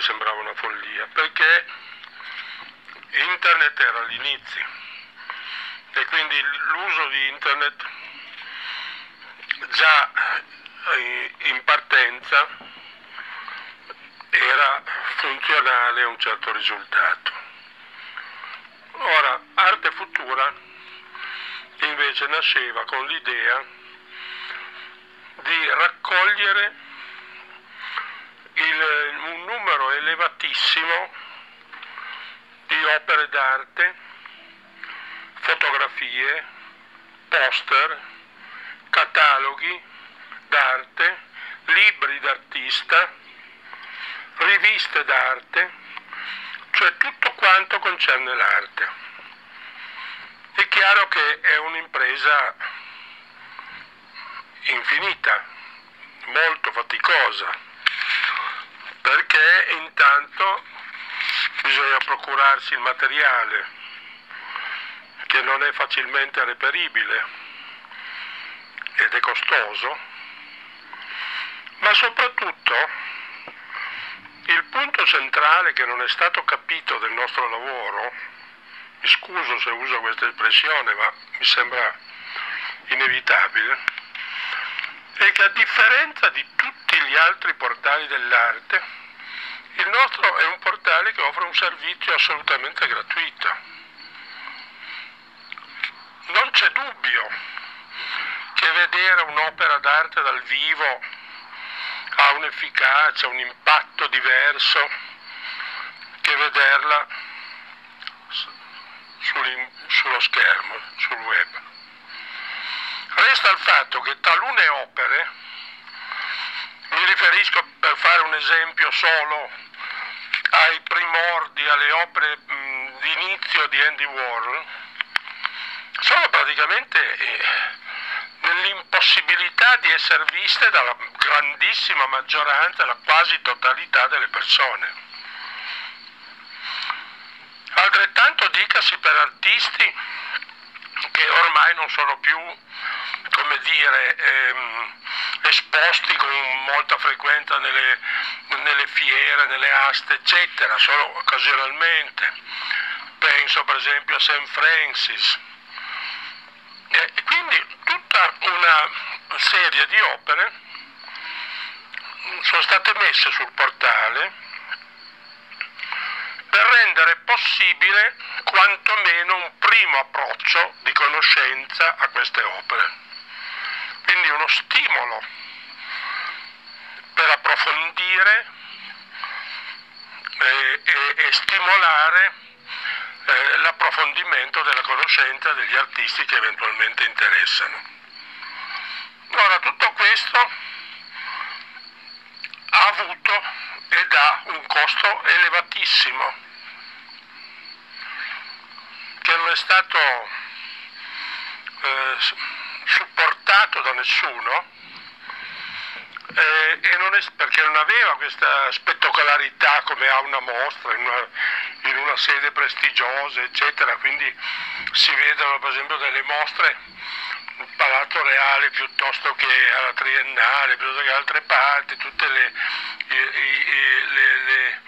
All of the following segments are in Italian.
sembrava una follia, perché internet era all'inizio e quindi l'uso di internet già eh, in partenza era funzionale a un certo risultato. Ora, Arte Futura invece nasceva con l'idea di raccogliere il, elevatissimo di opere d'arte, fotografie, poster, cataloghi d'arte, libri d'artista, riviste d'arte, cioè tutto quanto concerne l'arte. È chiaro che è un'impresa infinita, molto faticosa, perché intanto bisogna procurarsi il materiale che non è facilmente reperibile ed è costoso, ma soprattutto il punto centrale che non è stato capito del nostro lavoro, mi scuso se uso questa espressione, ma mi sembra inevitabile, è che a differenza di tutti gli altri portali dell'arte, il nostro è un portale che offre un servizio assolutamente gratuito. Non c'è dubbio che vedere un'opera d'arte dal vivo ha un'efficacia, un impatto diverso che vederla sullo schermo, sul web. Resta il fatto che talune opere, mi riferisco per fare un esempio solo ai primordi, alle opere di inizio di Andy Warhol, sono praticamente eh, nell'impossibilità di essere viste dalla grandissima maggioranza, la quasi totalità delle persone. Altrettanto dicasi per artisti che ormai non sono più, come dire, ehm, esposti con molta frequenza nelle, nelle fiere, nelle aste, eccetera, solo occasionalmente. Penso per esempio a St. Francis. E quindi tutta una serie di opere sono state messe sul portale per rendere possibile quantomeno un primo approccio di conoscenza a queste opere. Quindi uno stimolo per approfondire e, e, e stimolare eh, l'approfondimento della conoscenza degli artisti che eventualmente interessano. Ora tutto questo ha avuto ed ha un costo elevatissimo che non è stato eh, supportato da nessuno eh, non è, perché non aveva questa spettacolarità come ha una mostra in una, in una sede prestigiosa eccetera quindi si vedono per esempio delle mostre il Palazzo Reale piuttosto che alla Triennale, piuttosto che altre parti, tutte le, i, le, le,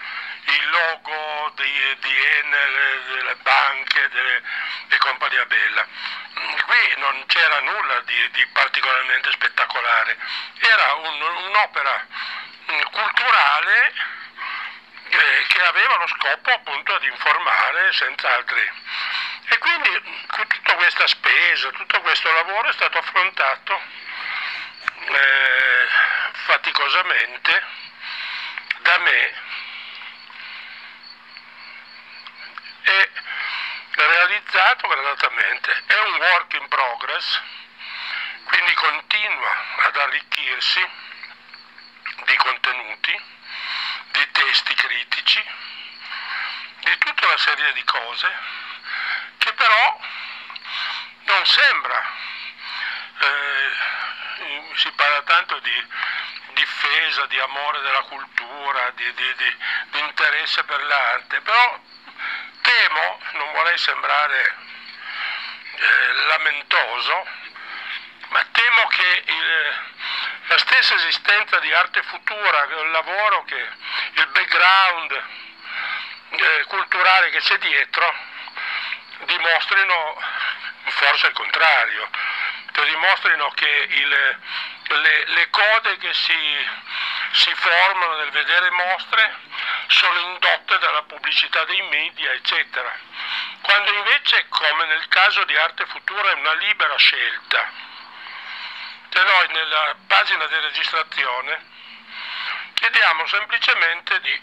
il logo di, di Enel, delle banche delle, e compagnia bella. Qui non c'era nulla di, di particolarmente spettacolare, era un, un'opera culturale eh, che aveva lo scopo appunto di informare senza altri. E quindi tutta questa spesa, tutto questo lavoro è stato affrontato eh, faticosamente da me e realizzato granatamente. È un work in progress, quindi continua ad arricchirsi di contenuti, di testi critici, di tutta una serie di cose che però non sembra, eh, si parla tanto di difesa, di amore della cultura, di, di, di, di interesse per l'arte, però temo, non vorrei sembrare eh, lamentoso, ma temo che il, la stessa esistenza di arte futura, il lavoro che il background eh, culturale che c'è dietro dimostrino forse il contrario, che dimostrino che il, le, le, code che si, si formano nel vedere mostre sono indotte dalla pubblicità dei media, eccetera, quando invece, come nel caso di Arte Futura, è una libera scelta. E noi nella pagina di registrazione chiediamo semplicemente di,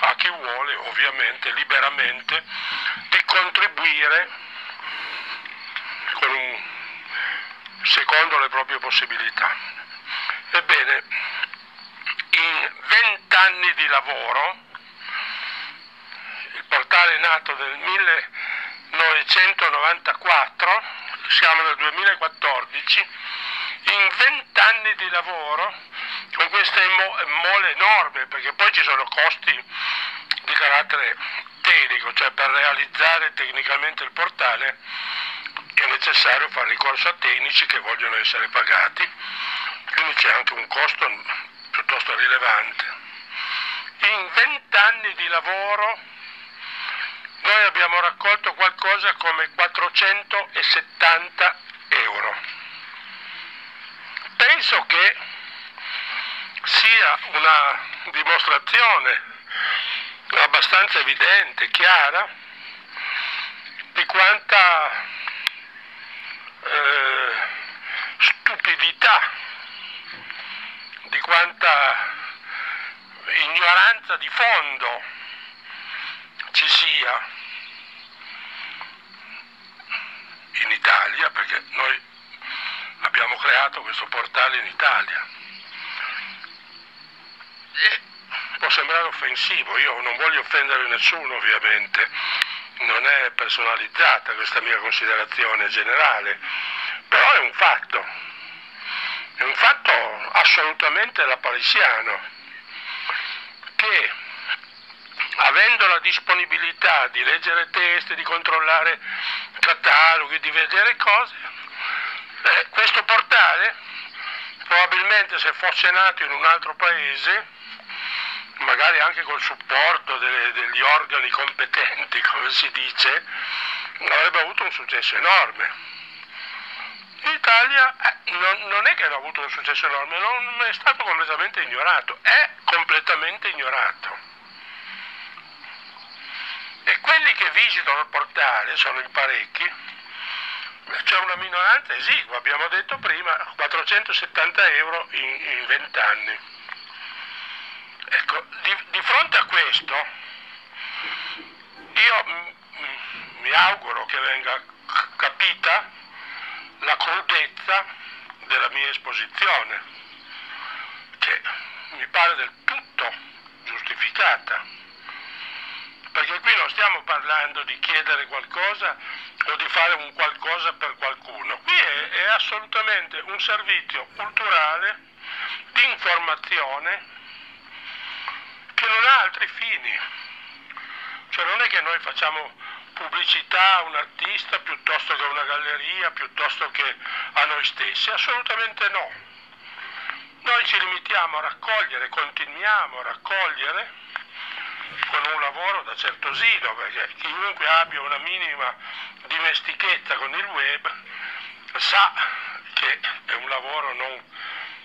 a chi vuole, ovviamente, liberamente, di contribuire con un, secondo le proprie possibilità. Ebbene, vent'anni di lavoro, il portale è nato nel 1994, siamo nel 2014, in vent'anni di lavoro, con queste mole enorme, perché poi ci sono costi di carattere tecnico, cioè per realizzare tecnicamente il portale è necessario fare ricorso a tecnici che vogliono essere pagati, quindi c'è anche un costo piuttosto rilevante. In vent'anni di lavoro noi abbiamo raccolto qualcosa come 470 euro. Penso che sia una dimostrazione abbastanza evidente, chiara, di quanta eh, stupidità, di quanta ignoranza di fondo ci sia in Italia, perché noi abbiamo creato questo portale in Italia. E può sembrare offensivo, io non voglio offendere nessuno ovviamente, non è personalizzata questa mia considerazione generale, però è un fatto, è un fatto assolutamente lapalisiano, che avendo la disponibilità di leggere testi, di controllare cataloghi, di vedere cose, eh, questo portale probabilmente se fosse nato in un altro paese magari anche col supporto delle, degli organi competenti, come si dice, avrebbe avuto un successo enorme. In Italia eh, non, non, è che ha avuto un successo enorme, non è stato completamente ignorato, è completamente ignorato. E quelli che visitano il portale sono in parecchi, c'è una minoranza esigua, abbiamo detto prima, 470 euro in 20 anni. Ecco, di, di fronte a questo io mi auguro che venga capita la crudezza della mia esposizione, che mi pare del tutto giustificata, perché qui non stiamo parlando di chiedere qualcosa o di fare un qualcosa per qualcuno, qui è, è assolutamente un servizio culturale di informazione che non ha altri fini. Cioè non è che noi facciamo pubblicità a un artista piuttosto che a una galleria, piuttosto che a noi stessi, assolutamente no. Noi ci limitiamo a raccogliere, continuiamo a raccogliere con un lavoro da certosino, perché chiunque abbia una minima dimestichezza con il web sa che è un lavoro non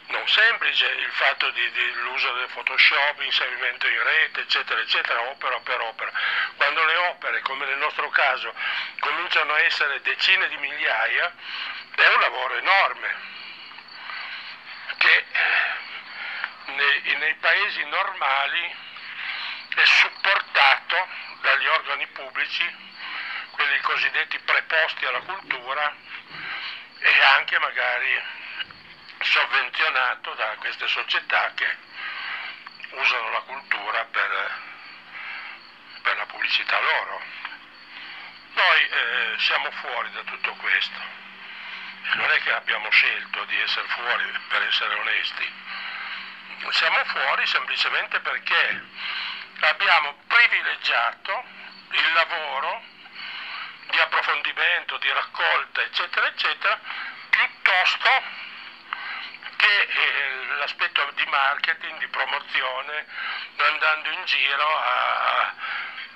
non semplice il fatto di, di l'uso del Photoshop, inserimento in rete, eccetera, eccetera, opera per opera. Quando le opere, come nel nostro caso, cominciano a essere decine di migliaia, è un lavoro enorme che nei, nei paesi normali è supportato dagli organi pubblici, quelli cosiddetti preposti alla cultura e anche magari sovvenzionato da queste società che usano la cultura per, per la pubblicità loro. Noi eh, siamo fuori da tutto questo. Non è che abbiamo scelto di essere fuori per essere onesti. Siamo fuori semplicemente perché abbiamo privilegiato il lavoro di approfondimento, di raccolta, eccetera, eccetera, piuttosto che eh, l'aspetto di marketing, di promozione, andando in giro a,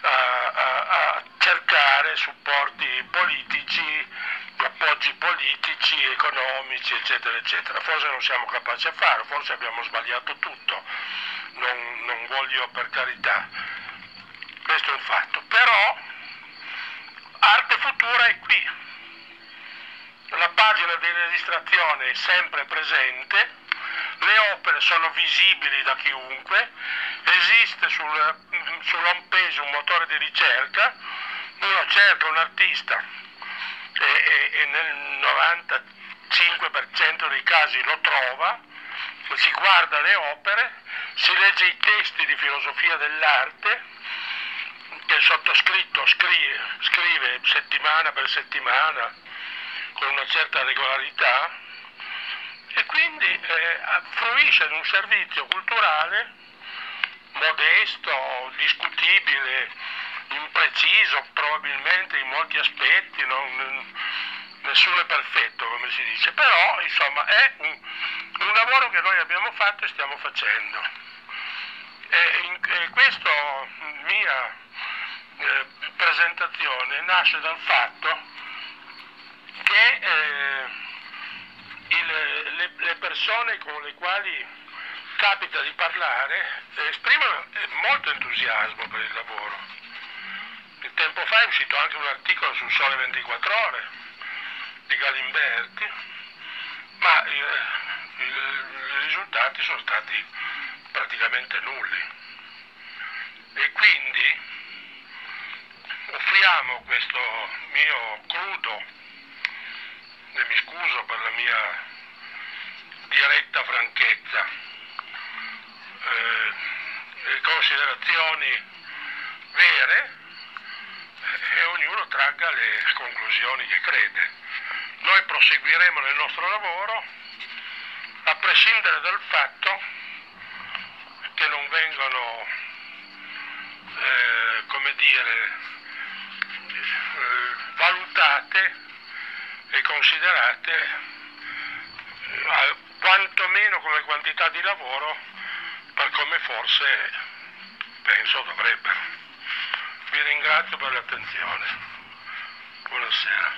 a, a, a cercare supporti politici, appoggi politici, economici, eccetera, eccetera. Forse non siamo capaci a farlo, forse abbiamo sbagliato tutto, non, non voglio per carità, questo è un fatto, però arte futura è qui, la pagina di registrazione è sempre presente, le opere sono visibili da chiunque, esiste sul, sull'home page un motore di ricerca, uno cerca un artista e, e, e nel 95% dei casi lo trova, si guarda le opere, si legge i testi di filosofia dell'arte che il sottoscritto scrive, scrive settimana per settimana con una certa regolarità e quindi eh, fruisce di un servizio culturale modesto, discutibile, impreciso probabilmente in molti aspetti, non, nessuno è perfetto come si dice, però insomma è un, un lavoro che noi abbiamo fatto e stiamo facendo. E, in, e questa mia eh, presentazione nasce dal fatto che eh, il, le, le persone con le quali capita di parlare esprimono molto entusiasmo per il lavoro. Il tempo fa è uscito anche un articolo sul Sole 24 Ore di Galimberti, ma i, i risultati sono stati praticamente nulli. E quindi offriamo questo mio crudo, e mi scuso per la mia diretta franchezza, eh, considerazioni vere e ognuno tragga le conclusioni che crede. Noi proseguiremo nel nostro lavoro a prescindere dal fatto che non vengano, eh, come dire, eh, valutate e considerate eh, quantomeno come quantità di lavoro per come forse penso dovrebbero. Vi ringrazio per l'attenzione. Buonasera.